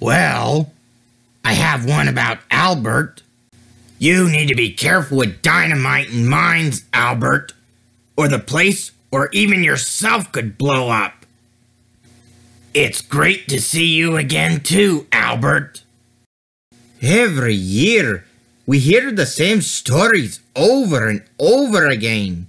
Well, I have one about Albert. You need to be careful with dynamite and mines, Albert, or the place or even yourself could blow up. It's great to see you again, too, Albert. Every year, we hear the same stories over and over again.